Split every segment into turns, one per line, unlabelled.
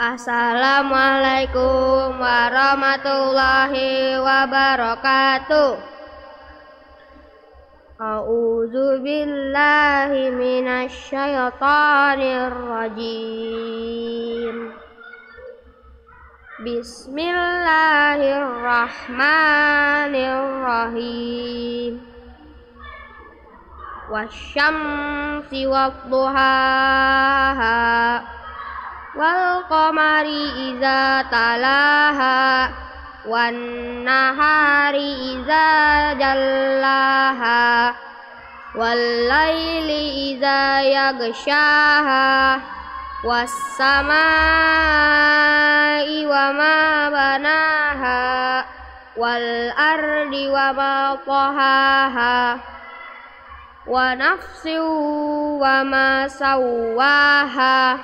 Assalamualaikum warahmatullahi wabarakatuh. A'udzu billahi minasy syaithanir rajim. Bismillahirrahmanirrahim. Wasyamsi wadduhaha والقمر إذا تلاها والنهار إذا جلاها والليل إذا يغشاها والسماء وما بناها والأرض وما طهاها ونفس وما سواها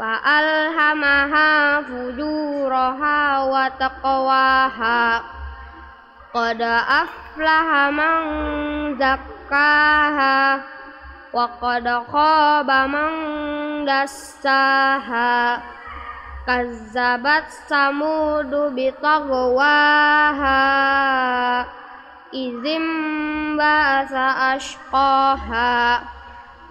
ardi wa ma tahaha wa nafsin wa ma sawaha fa'alhamaha fujuraha wa taqwaha. Qad aflaha man zakkaha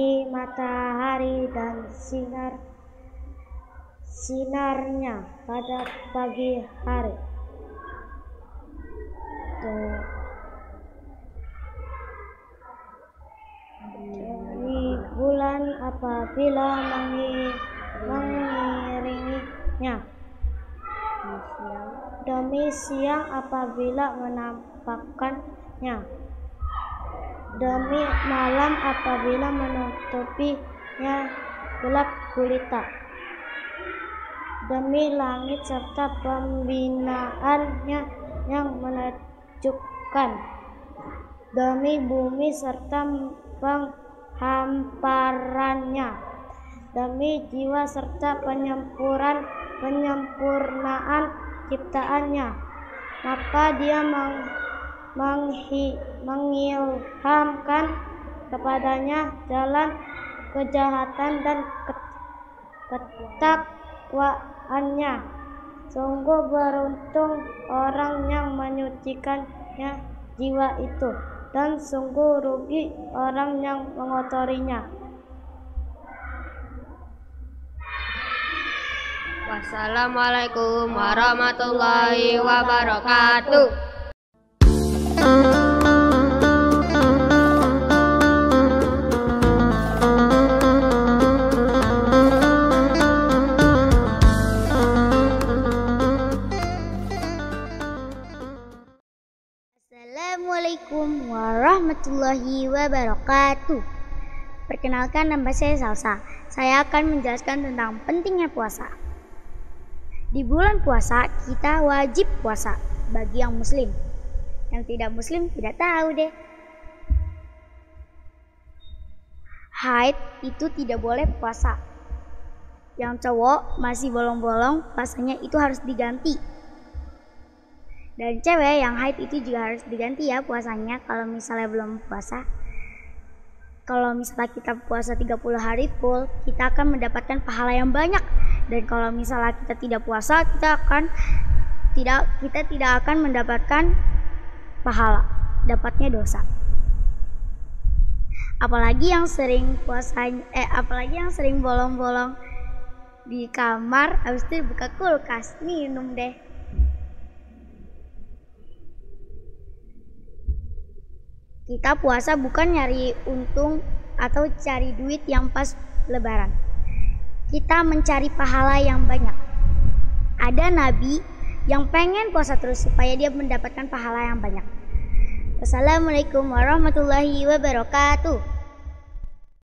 Demi matahari dan sinar sinarnya pada pagi hari. Demi bulan apabila mengi mengiringinya. Demi siang apabila menampakkannya demi malam apabila menutupinya gelap gulita. Demi langit serta pembinaannya yang menakjubkan. Demi bumi serta penghamparannya. Demi jiwa serta penyempurnaan penyempurnaan ciptaannya. Maka dia meng, menghi, mengilhamkan kepadanya jalan kejahatan dan ketakwaannya sungguh beruntung orang yang menyucikannya jiwa itu dan sungguh rugi orang yang mengotorinya
Wassalamualaikum warahmatullahi wabarakatuh.
Warahmatullahi wabarakatuh. Perkenalkan nama saya Salsa. Saya akan menjelaskan tentang pentingnya puasa. Di bulan puasa kita wajib puasa bagi yang muslim. Yang tidak muslim tidak tahu deh. Haid itu tidak boleh puasa. Yang cowok masih bolong-bolong puasanya itu harus diganti. Dan cewek yang haid itu juga harus diganti ya puasanya. Kalau misalnya belum puasa. Kalau misalnya kita puasa 30 hari full, kita akan mendapatkan pahala yang banyak. Dan kalau misalnya kita tidak puasa kita akan tidak kita tidak akan mendapatkan pahala dapatnya dosa. Apalagi yang sering puasa eh apalagi yang sering bolong-bolong di kamar habis itu buka kulkas minum deh kita puasa bukan nyari untung atau cari duit yang pas lebaran kita mencari pahala yang banyak. Ada nabi yang pengen puasa terus supaya dia mendapatkan pahala yang banyak. Wassalamualaikum warahmatullahi wabarakatuh.